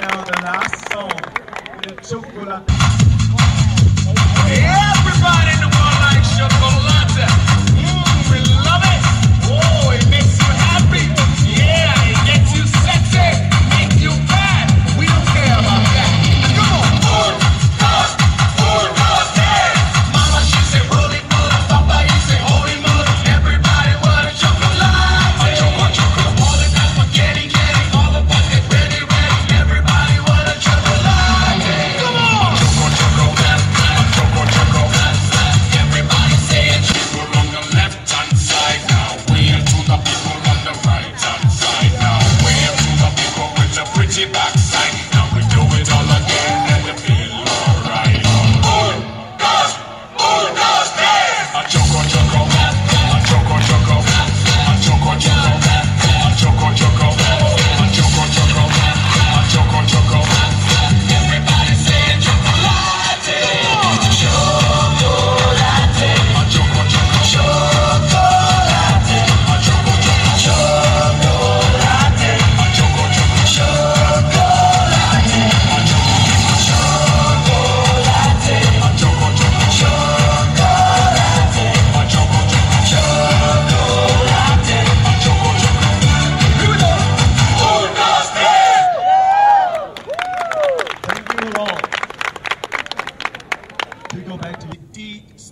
now the last song, the chocolate. Everybody in the world likes chocolate.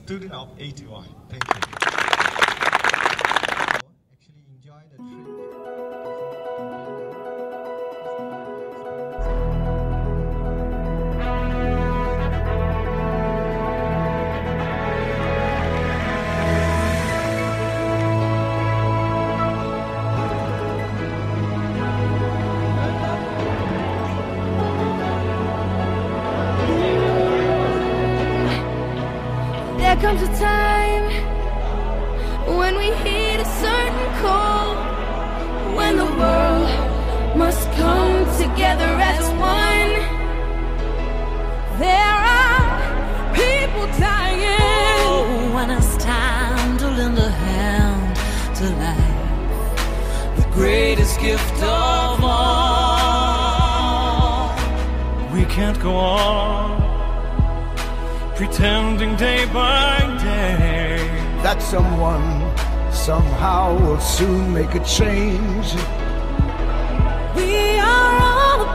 student of ATY. Thank you. Comes a time when we heed a certain call, when the world must come together as one. There are people dying. Oh, when it's time to lend a hand to life, the greatest gift of all. We can't go on pretending day by day that someone somehow will soon make a change. We are all a